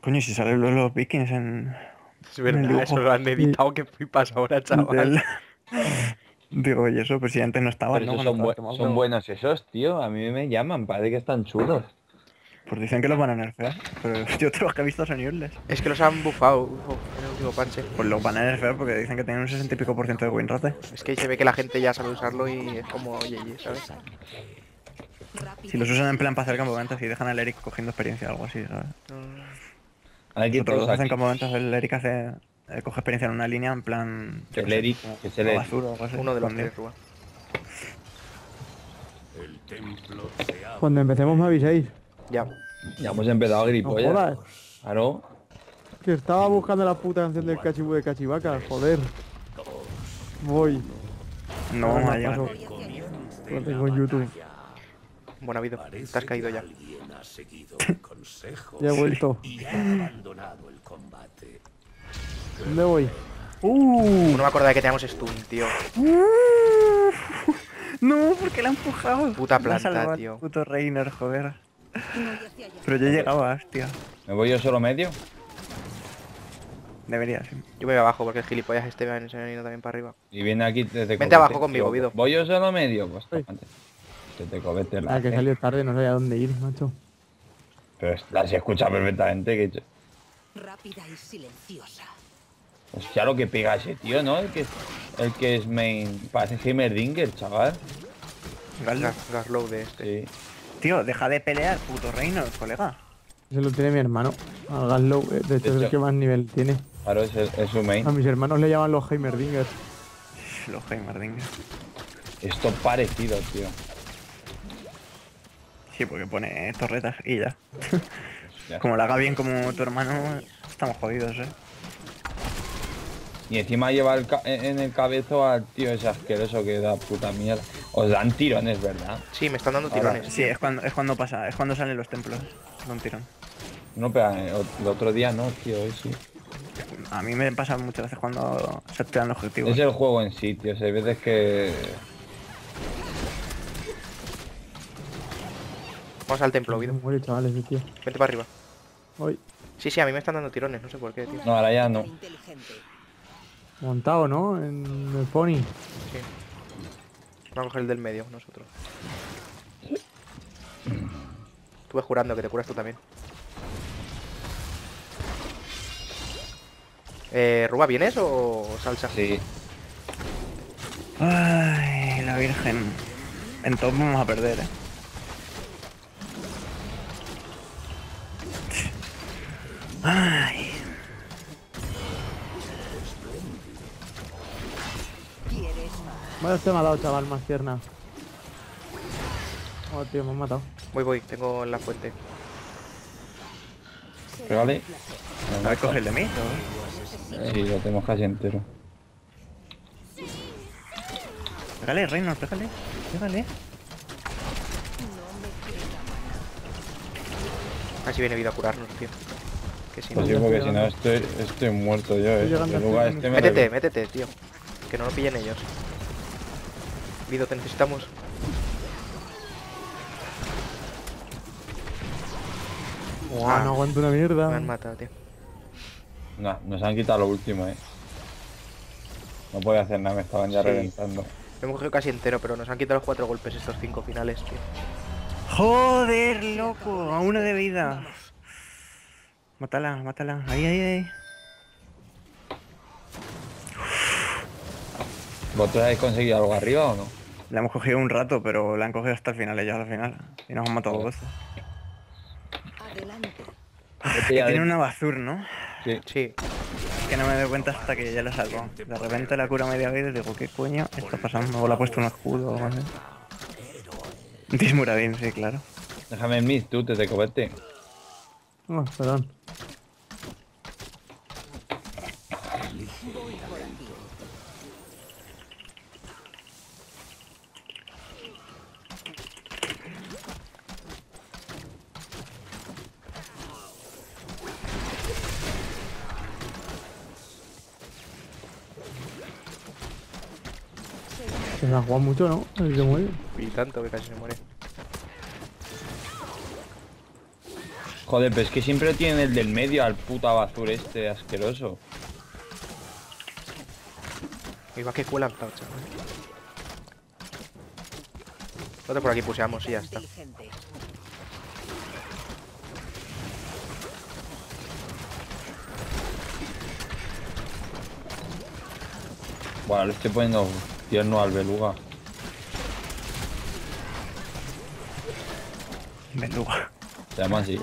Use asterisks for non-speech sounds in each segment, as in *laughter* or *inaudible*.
Coño, si salen los, los vikings en. Es el verdad, dibujo. eso lo han editado que flipas ahora, chaval. del- Digo, y eso, pues si antes no estaban, Pero ¿no? son, bu- buenos esos, tío. A mí me llaman, parece que están chulos. Pues dicen que los van a nerfear. Pero *laughs* yo otros los que he visto son useless. Es que los han bufado ufo, en el último parche. Pues los van a nerfear porque dicen que tienen un 60 y pico por ciento de win rate. Es que se ve que la gente ya sabe usarlo y es como GG, ¿sabes? Si los usan en plan para hacer campamentos y dejan al Eric cogiendo experiencia o algo así, ¿sabes? Hay que Nosotros todos hacen aquí. campamentos, el Eric hace, eh, coge experiencia en una línea en plan... El Eric, como- que es el como Eric. Azur o algo así, Uno de los tres, Rúa. Cuando empecemos me aviséis. Ya. Ya hemos empezado a No gripollas. jodas. Claro. Que estaba buscando la puta canción del cachibú de cachivaca, joder. Voy. No me llegar. paso. Lo tengo en YouTube. Buen habido. Te has caído ya. *laughs* Ya he vuelto. ¿Dónde voy? ¡Uh! No me acordaba que teníamos stun, tío. *laughs* No, porque la ha empujado. Puta ha planta, el tío. Puto Reiner, joder. *laughs* Pero yo llegaba, hostia. ¿Me voy yo solo medio? Debería, sí. Yo voy abajo porque el gilipollas este va se ha ido también para arriba. Y viene aquí desde Vente abajo conmigo, Vido. ¿Voy yo solo medio? Pues. Desde Covete la Ah, que salió tarde, no sabía dónde ir, macho. Pero la se escucha perfectamente. Que... Rápida y silenciosa. Hostia, lo que pega ese tío, ¿no? El que, el que es main. Parece Heimerdinger, chaval. Gas, Gaslow de este. Sí. Tío, deja de pelear, puto Reiner, colega. Ese lo tiene mi hermano. Al Gaslow, eh, de hecho es el hecho- que más nivel tiene. Claro, es, el- es su main. A mis hermanos le llaman los Heimerdingers. Los Heimerdingers. Esto parecido, tío. Sí, porque pone torretas y ya. Ya. Como la haga bien como tu hermano, estamos jodidos, eh. Y encima lleva el ca- en el cabezo al tío ese asqueroso que da puta mierda. Os dan tirones, ¿verdad? Sí, me están dando Ahora, tirones. Sí, es cuando, es cuando pasa, es cuando salen los templos. un tirón. No el ot- el otro día no, tío, hoy sí. A mí me pasa muchas veces cuando se te dan los objetivos. Es el juego en sí, tío. o sea, Hay veces que. Vamos al templo, Vido. Muere, chaval, ese tío. Vente para arriba. Hoy. Sí, sí, a mí me están dando tirones, no sé por qué, tío. No, ahora ya no. Montado, ¿no? En el pony. Sí. Vamos a coger el del medio, nosotros. Estuve jurando que te curas tú también. Eh, ¿Ruba vienes o salsa? Sí. Ay, la virgen. Entonces vamos a perder, eh. Ay. Vaya, este me ha dado, chaval, más tierna. Oh, tío, me han matado. Voy, voy, tengo en la fuente. Pégale. a ver, coge el de mí. Sí, lo tenemos casi entero. Pégale, Reynor, pégale. Pégale. Así viene vida a curarnos, tío. Que si no. Pues sí, porque si no estoy, estoy muerto yo, eh. El lugar este me Métete, métete, tío. Que no lo pillen ellos. Vido, te necesitamos. Buah, Ah. no aguanto una mierda. Me han matado, tío. No, nos han quitado lo último, eh. No podía hacer nada, me estaban ya Sí. reventando. Lo hemos cogido casi entero, pero nos han quitado los cuatro golpes estos cinco finales, tío. Joder, loco, a uno de vida. Mátala, mátala. Ahí, ahí, ahí. ¿Vosotros habéis conseguido algo arriba o no? La hemos cogido un rato, pero la han cogido hasta el final, ellos al final. Y nos han matado dos veces. Adelante. Este tiene una Bazur, ¿no? Sí. Sí, Que no me doy cuenta hasta que ya la salvo. De repente la cura media vida y digo, ¿qué coño está pasando? O le ha puesto un escudo o algo así. Dismuradin, sí, claro. Déjame en mid, tú, te te coberte. Oh, perdón. Se me ha mucho, ¿no? El que muere. y tanto que casi se muere. Joder, pero es que siempre tienen el del medio al puta basura este asqueroso. Iba que cuelan, chaval. Nosotros por aquí puseamos y ya está. Bueno, le estoy poniendo tierno al beluga. Beluga. Se llama así.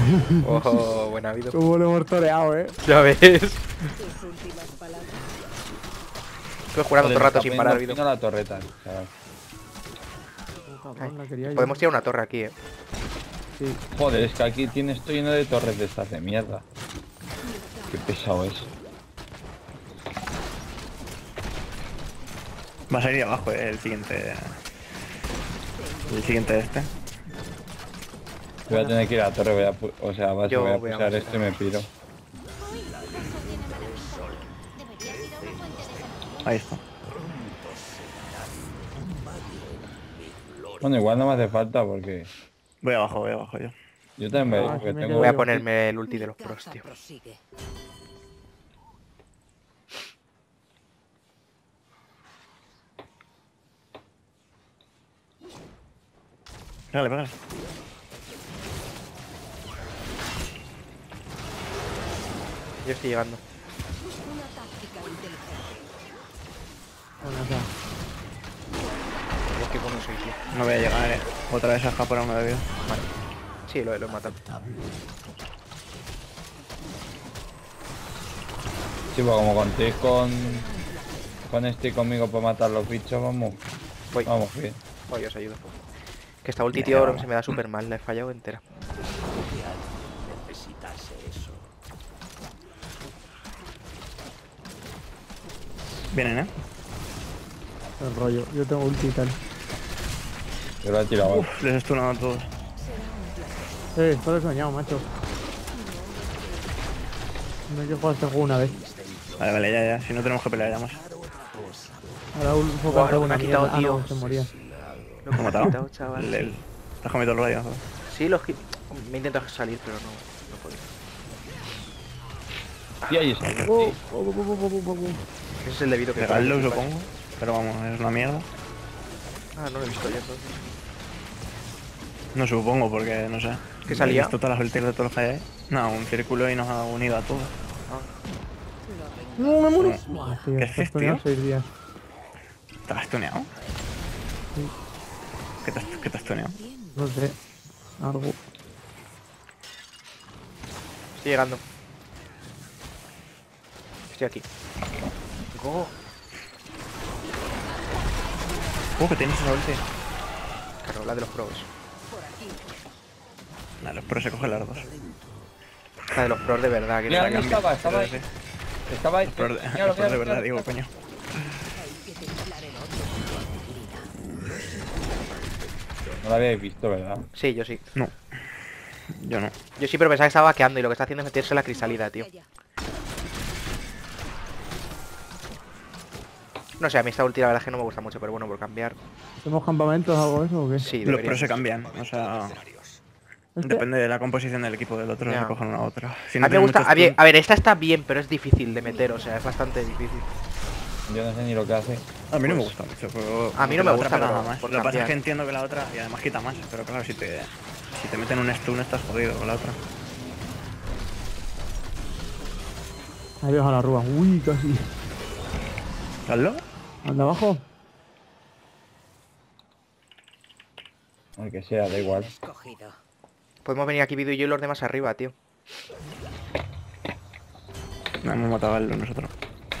Adelante. Ojo, buen habido. Cómo lo hemos toreado, eh. Ya ves. Tus últimas palabras. Estuve jurando todo el rato sin parar, Vido. la torreta. Oh, yo. Podemos tirar una torre aquí, eh. Sí. Joder, es que aquí tiene, estoy lleno de torres de estas de mierda. Qué pesado es. Va a salir abajo eh, el siguiente. El siguiente de este. Voy a tener que ir a la torre, voy a o sea, vas- voy a pulsar esto y me piro. Ahí está. Bueno, igual no me hace falta porque Voy abajo, voy abajo yo. yo también Ah, me tengo... Voy a ponerme el ulti de los pros, tío. prosigue. Pégale, Yo estoy llegando. Bueno, bueno soy, tío. No voy a llegar, eh. Otra vez a por uno de vida. Sí, lo, lo he matado. Sí, pues como contéis con... Con este y conmigo para matar los bichos, vamos. Voy. Vamos bien. Voy, os ayudo. Que esta ulti, tío, vamos. se me da súper mal. La he fallado entera. Vienen, eh. el rollo. Yo tengo ulti y tal. Yo lo he tirado. Uf, les he stunado a todos. Eh, esto lo he soñado, macho. No que jugar este juego una vez. Vale, vale, ya, ya. Si no tenemos que pelear ya más. Ahora un poco una me ha quitado, mierda. Ah, no, tío. se moría. Lo ¿Lo que he me ha matado? chaval. El, el... Te has comido el rayo. Sí, los que... Me he intentado salir, pero no, no puedo. Y ahí está. Oh, oh, oh, Ese es el debido que... Que supongo. Pero vamos, es una mierda. Ah, no lo he visto yo entonces. No supongo, porque no sé. ¿Qué salía? He visto todas las ultis de todos los que hay. No, un círculo y nos ha unido a todos. No, me muero. Ah, tío, ¿Qué haces, tío? días. ¿Te has tuneado? ¿Qué te has, qué te has tuneado? No sé. Algo. Estoy llegando. Estoy aquí. Go. Uh, que tienes esa ulti. Claro, la de los pros. Nah, los pros se cogen las dos. La de los pros de verdad. Que ¿dónde bien. estaba? Estaba ahí. Sí, Estaba ahí. Los pros de, los pros de verdad, digo, coño. No lo habíais visto, ¿verdad? Sí, yo sí. No. Yo no. Yo sí, pero pensaba que estaba vaqueando y lo que está haciendo es meterse la crisalida, tío. Ya, ya. No sé, a mí esta ulti la verdad es que no me gusta mucho, pero bueno, por cambiar. ¿Hacemos campamentos o algo de eso o qué? Sí, Los pros se cambian. O sea, ¿Este? depende de la composición del equipo del otro, se cogen una otra. Si A mí me gusta. A ver, stun- a ver, esta está bien, pero es difícil de meter, o sea, es bastante difícil. Yo no sé ni lo que hace. A mí no me gusta mucho. pero A mí no me gusta, pero más. por Lo que pasa es que entiendo que la otra, y además quita más, pero claro, si te, si te meten un stun estás jodido con la otra. Adiós a la rúa. Uy, casi. ¿Hazlo? Anda abajo. El que sea, da igual. Escogido. Podemos venir aquí Vido y yo y los demás arriba, tío. No hemos matado al nosotros.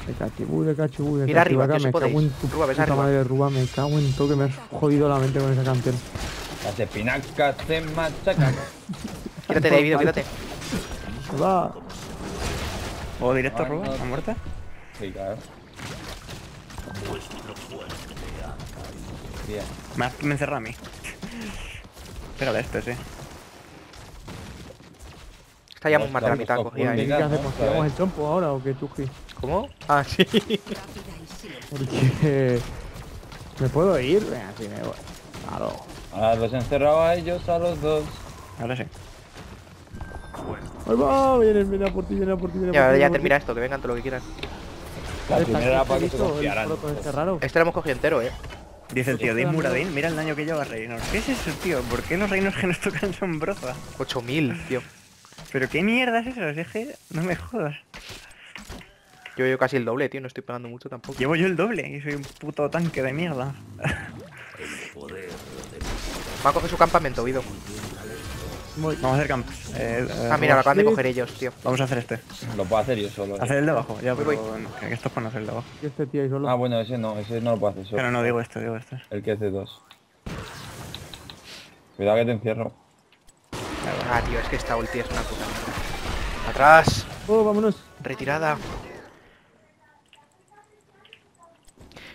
De cachibú, de cachibú, de Mira arriba, que me cago en tu ves puta arriba. madre, Rúa, me cago en todo que me has jodido la mente con esa canción. Las espinacas se machacan. *laughs* Quítate de Vido, quítate. Va. ¿O directo, Ruba? no. ¿A muerte? Sí, claro. Tía. Me, ha- me encerra a mí. Pégale a este, sí. Esta ya hemos matado la mitad cogida, ¿Qué, eh. Mira, qué hacemos? ¿Tiramos el chompo ahora o qué, Chuji? ¿Cómo? Ah, sí. Porque... ¿Me puedo ir? Venga, sí, me voy. Claro. Ahora los he encerrado a ellos, a los dos. Ahora sí. Ahí va, viene, viene a por ti, viene a por ti, viene a Ya, por ti. ya viene a por termina esto, que vengan todo lo que quieran. La Está- primera era está para que se listo el confiaran. este raro. Este lo hemos cogido entero, eh. Dice el tío, Din Muradin, mira el daño que lleva Reynor. ¿Qué es eso, tío? ¿Por qué los reinos que nos tocan son broza? 8000, tío. ¿Pero qué mierda es eso? Es que no me jodas. Yo yo casi el doble, tío. No estoy pegando mucho tampoco. Llevo yo el doble y soy un puto tanque de mierda. Va a coger su campamento, Vido. Voy. Vamos a hacer camp. Eh, eh, Ah, mira, lo acaban de coger ellos, tío. Vamos a hacer este. Lo puedo hacer yo solo. eh. Hacer el de abajo, ya, Voy, pero que esto es para no hacer el de abajo. Y este tío ahí solo. Ah, bueno, ese no, ese no lo puedo hacer solo. Pero no digo esto, digo este. El que es de dos. Cuidado que te encierro. Ah, tío, es que esta ulti es una puta mierda. Atrás. Oh, vámonos. Retirada.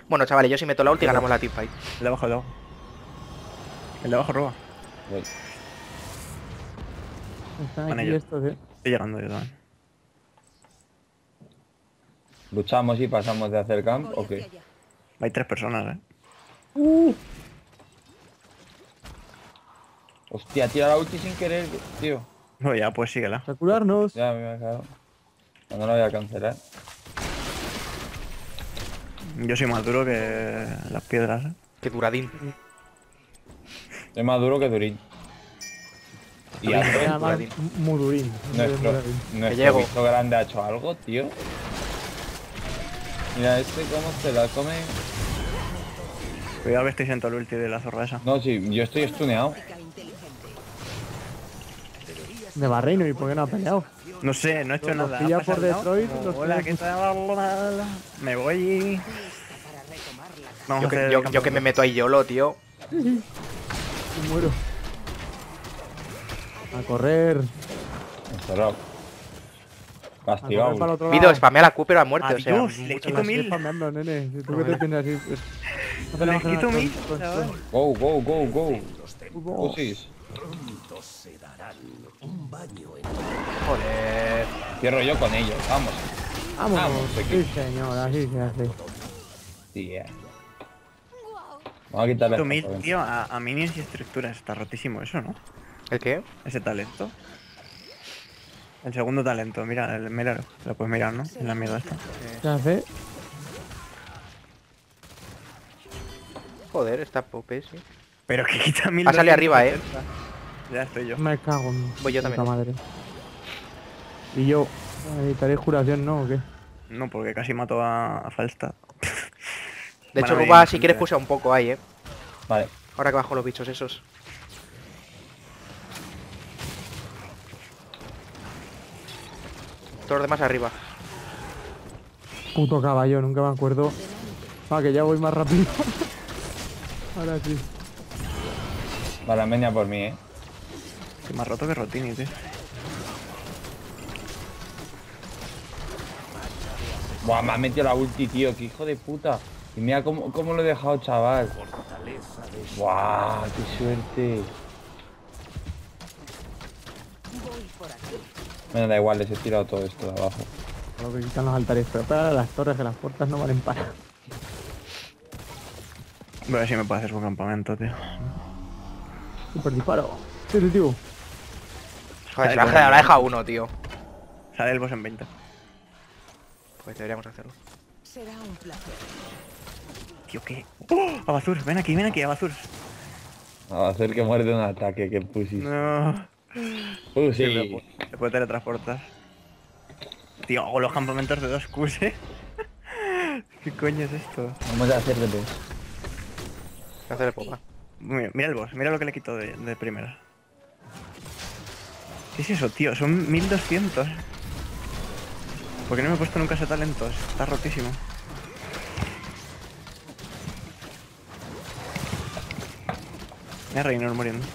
Bueno, chavales, yo si meto la ulti ganamos la teamfight. El de abajo, el de abajo. El de abajo roba. Voy. Están aquí estos, eh. Estoy llegando yo también. Luchamos y pasamos de hacer camp, hacia allá. Hay tres personas, eh. Hostia, tira la ulti sin querer, tío. No, ya, pues síguela. A curarnos. Ya me ha quedado. No la voy a cancelar. Yo soy más duro que las piedras, eh. Que duradín. Es más duro que Durín. Y Muradín. Mudurín. nuestro, nuestro bicho grande ha hecho algo, tío. Mira, este cómo se la come. Cuidado que estoy en todo el ulti de la zorra esa. No, sí, yo estoy inteligente. De Barreino, ¿y por qué no ha peleado? No sé, no he hecho Los- nada. pilla por Detroit, los Hola, pilla ¿qué tal? Me voy. Vamos Yo a que, yo, yo que me meto ahí YOLO, tío. *laughs* Y muero. A correr. Encerrado. Castigado. lado. spamea la Q, pero a muerte, o sea. Adiós, le quito mil. spameando, nene. Te piensas. No Le quito mil. Go, go, go, go. Pusis. Joder. Cierro yo con ellos, vamos. Vámonos. Vamos, Sí, señor, así se hace. Vamos a quitarle tío, a, a minions y estructuras. Está rotísimo eso, ¿no? ¿El qué? Ese talento. El segundo talento, mira, el, míralo. Lo puedes mirar, ¿no? En la mierda esta. Hace. Joder, está pope, sí. Pero que quita mil. Ha salido arriba, eh. Ya estoy yo. Me cago en Voy yo también. madre. Y yo, ¿necesitaré juración no o qué? No, porque casi mato a, a Falsta. De hecho, a venir Ruba, más si quieres, puse un poco ahí, eh. Vale. Ahora que bajo los bichos esos. Todos los demás arriba. Puto caballo, nunca me acuerdo. Ah, que ya voy más rápido. *laughs* Ahora sí. Vale, venía por mí, eh. Que más roto que Rotini, tío. Buah, me ha metido la ulti, tío. Qué hijo de puta. Y mira cómo, cómo lo he dejado, chaval. Buah, qué suerte. Bueno, da igual, les he tirado todo esto de abajo. Lo que quitan los altares, pero para las torres, que las puertas no valen para. Voy a ver si me puede hacer su campamento, tío. Super disparo. Sí, sí, tío. Joder, se la, bueno. la ha dejado uno, tío. Sale el boss en 20. Pues deberíamos hacerlo. Será un placer. Tío, ¿qué? ¡Oh! Abazur, ven aquí, ven aquí, Abazur. A hacer que muerde un ataque, que pusis. No. Pusis. Sí, pu- se puede teletransportar. Tío, hago los campamentos de dos Qs, eh. *laughs* ¿Qué coño es esto? Vamos a hacer de a hacer el popa. Mira, mira el boss, mira lo que le quito de, de primera. ¿Qué es eso, tío? Son 1200. ¿Por qué no me he puesto nunca ese talento? Está rotísimo. Mira Reynor muriendo.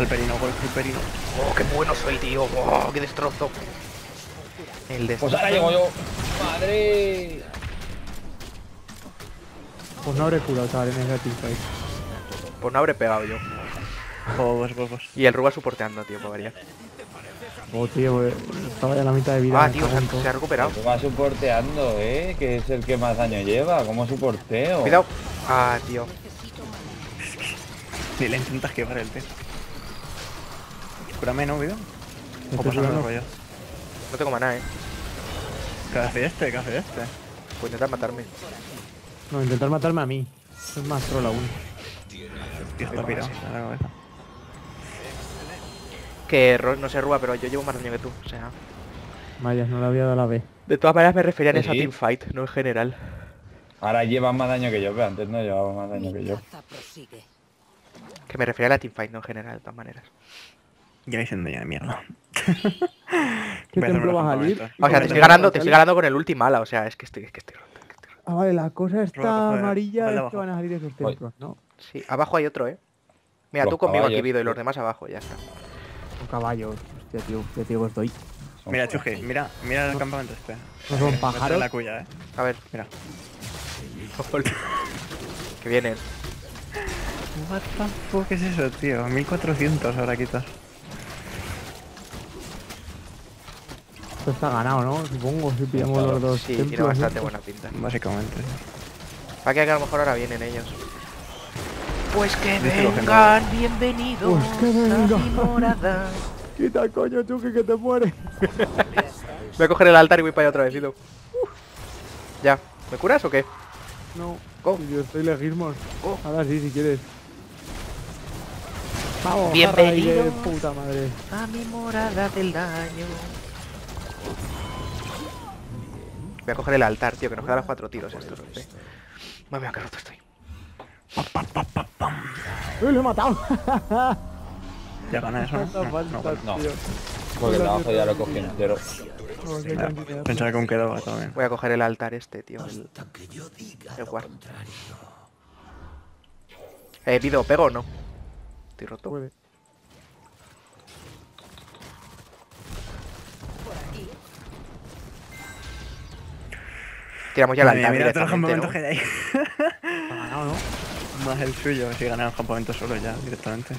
El perino, coge el perino. Oh, qué bueno soy, tío. Oh, qué destrozo. El Pues destrozo. ahora llego yo. ¡Madre! Pues no habré curado, chaval, en ese teamfight. Pues no habré pegado yo. Y el Ruba soporteando, tío, por variar. Oh, tío, pues, estaba ya a la mitad de vida. Ah, tío, cago se ha, se recuperado. Va soporteando, eh. Que es el que más daño lleva. ¿Cómo soporteo? Cuidado. Ah, tío. Ni le intentas quebrar el té. Cúrame, ¿no, O pasando rollo. No tengo maná, eh. ¿Qué hace este? ¿Qué hace este? Pues intentar matarme. No, intentar matarme a mí. Es más troll aún. Tío, está pirado. a la cabeza. Que no sé Rúa, pero yo llevo más daño que tú. O sea. Vaya, no le había dado la B. De todas maneras me refería Sí, esa teamfight, no en general. Ahora lleva más daño que yo, pero antes no llevaba más daño que yo. Que me refería a la teamfight, no en general, de todas maneras. Ya ya de mierda. ¿Qué templo vas a salir? O sea, te estoy ganando, te estoy ganando con el ulti mala, o sea, es que estoy, es que estoy roto. es que estoy roto. Ah, vale, la cosa está amarilla es que abajo. van a salir esos templos, ¿no? Sí, abajo hay otro, eh. Mira, Los tú conmigo aquí, Vido, y los tío. demás abajo, ya está. Son caballos. Hostia, tío, ya te digo, estoy. Mira. Chuji, mira, mira el campamento este. No son pájaros. la cuya, eh. A ver, Mira. *laughs* que vienen. What the fuck es eso, tío? 1400 ahora quitas. Esto está ganado, ¿no? Supongo, si pillamos los dos Sí, tiene bastante buena pinta. Básicamente. Va que a lo mejor ahora vienen ellos. Pues que vengan, bienvenidos Pues que vengan. a mi morada. *laughs* Quita coño, Chucky, que te muere. *laughs* Voy a coger el altar y voy para allá otra vez, Vido. Ya, ¿me curas o qué? No, Go. yo estoy. Go. Ahora sí, si quieres. Vamos, Bienvenido. Harry, de puta madre. A mi morada del daño. Voy a coger el altar, tío, que nos quedan los cuatro tiros estos. ¿eh? Madre mía, qué roto estoy. ¡Uy, lo he matado! Ya gana eso, ¿no? Falta, No, no, no. tío. Porque el trabajo ya lo cogí entero. Pensaba que aún quedaba todavía. Voy a coger el altar este, tío. El, el guard. Eh, Vido, ¿pego o no? Estoy roto. Puede. Por aquí. Tiramos ya mía, altar mira todos los directamente, campamentos ¿no? que hay *laughs* ahí. Está ganado, ¿no? Más el suyo, si ganan el campamento solo ya, directamente.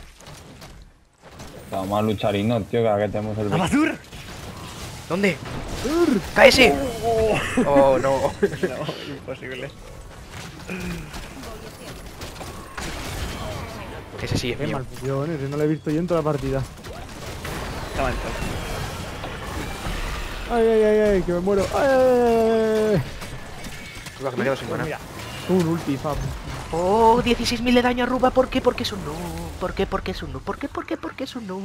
Vamos a luchar y no, tío, que ahora que tenemos el... ¡Abazur! ¿Dónde? ¡Cáese! Oh, no. *laughs* No, imposible. Ese sí es Qué mío. mal función, ese no lo he visto yo en toda la partida. Toma esto. Ay, ay, ay, ay, que me muero. Ay, ay, ay, ay. Uy, que me quedo sin mana. Mira, un ulti, fab. Oh, 16.000 de daño a Ruba. ¿Por qué? Porque es un noob. ¿Por qué? Porque es un noob. ¿Por qué? ¿Por qué? Porque es un noob.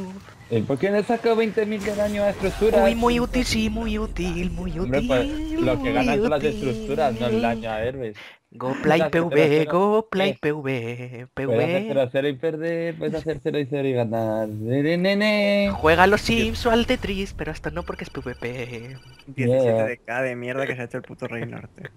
¿Y ¿Por qué no sacado 20.000 de daño a estructuras? Muy, muy útil, sí, muy útil, muy útil. Hombre, pues lo que ganan son las estructuras, no el útil. daño a héroes. Go play PV, go play Eh. PV, Puedes hacer PV. 0 a 0 y perder, puedes hacer 0 y 0 y ganar. Nene, nene. Juega a los Sims o al Tetris, pero esto no porque es PvP. 17 Yeah. de K de mierda que se ha hecho el puto Rey Norte.